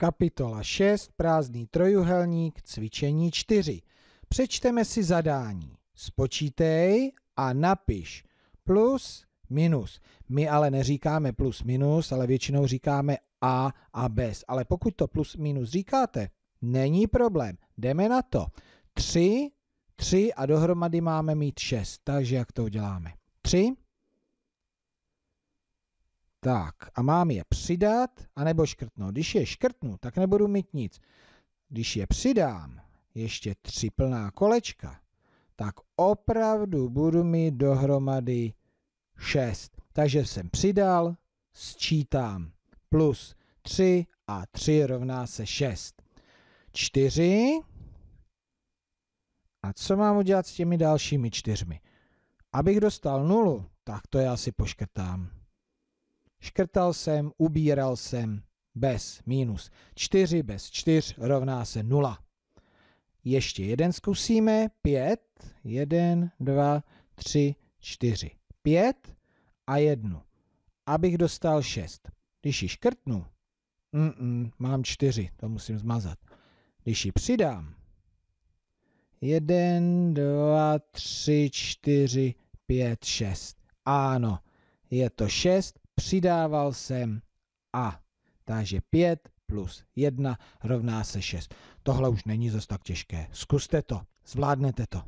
Kapitola 6, prázdný trojuhelník, cvičení 4. Přečteme si zadání. Spočítej a napiš plus, minus. My ale neříkáme plus, minus, ale většinou říkáme a a bez. Ale pokud to plus, minus říkáte, není problém. Jdeme na to. 3, 3 a dohromady máme mít 6. Takže jak to uděláme? 3, tak a mám je přidat, anebo škrtnout. Když je škrtnu, tak nebudu mít nic. Když je přidám, ještě tři plná kolečka, tak opravdu budu mít dohromady 6. Takže jsem přidal, sčítám plus 3 a 3 rovná se 6. 4. A co mám udělat s těmi dalšími čtyřmi? Abych dostal nulu, tak to já si poškrtám. Škrtal jsem, ubíral jsem, bez, minus. 4 bez 4 rovná se 0. Ještě jeden zkusíme, 5, 1, 2, 3, 4. 5 a 1. Abych dostal 6. Když ji škrtnu, mm -mm, mám 4, to musím zmazat. Když ji přidám, 1, 2, 3, 4, 5, 6. Ano, je to 6 přidával jsem a. Takže 5 plus 1 rovná se 6. Tohle už není zas tak těžké. Zkuste to, zvládnete to.